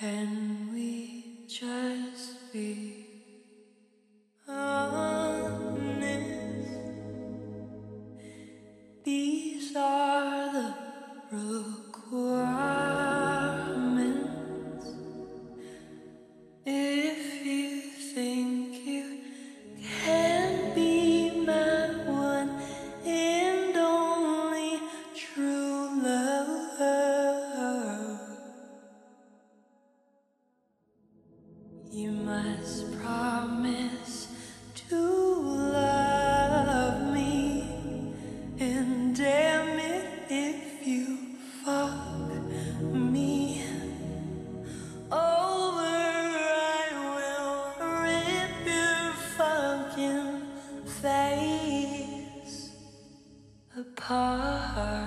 Can we just be? You must promise to love me and damn it if you fuck me over. I will rip your fucking face apart.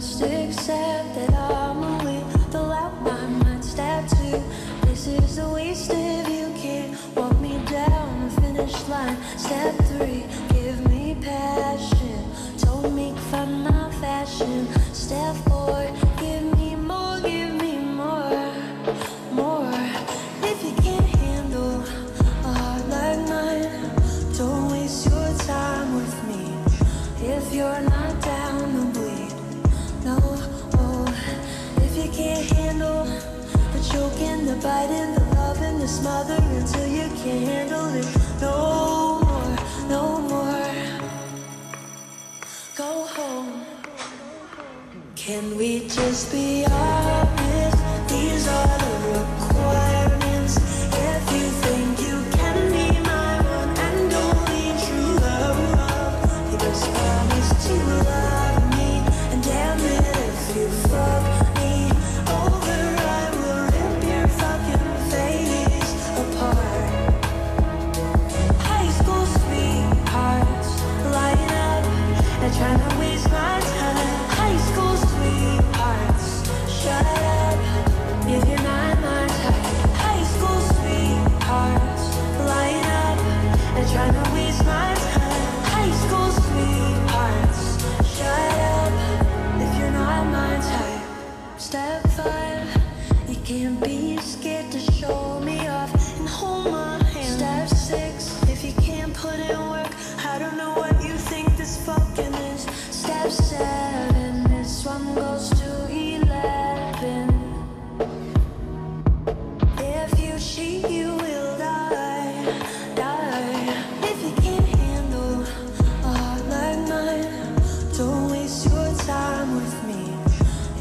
must accept that I'm a weak, though out my mind stab too. This is a waste if you can't walk me down the finish line. Step three, give me passion. Don't make fun my fashion. Step four. the biting, the loving, the smother until you can't handle it no more, no more. Go home. Can we just be honest? These are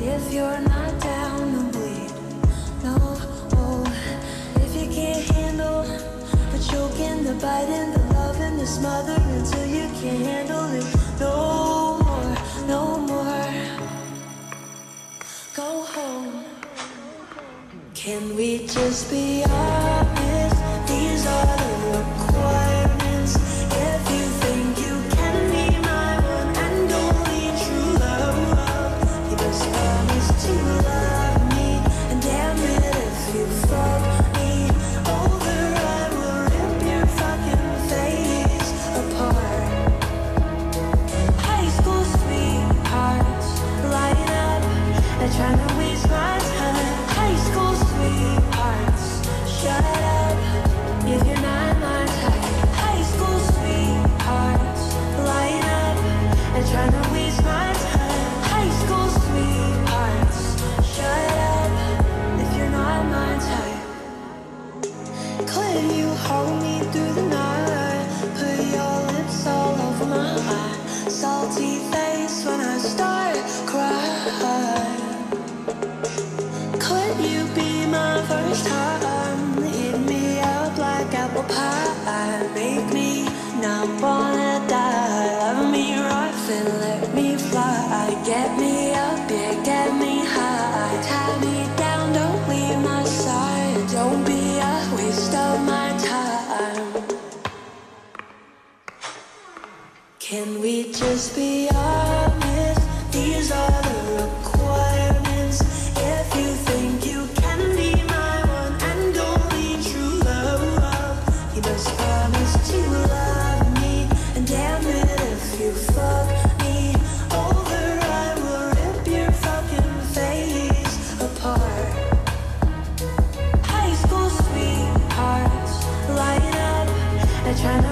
If you're not down, don't bleed. No, oh, if you can't handle the choking, the biting, the loving, the smothering until you can't handle it. No more, no more. Go home. Can we just be honest? hold me through Can we just be honest? These are trying to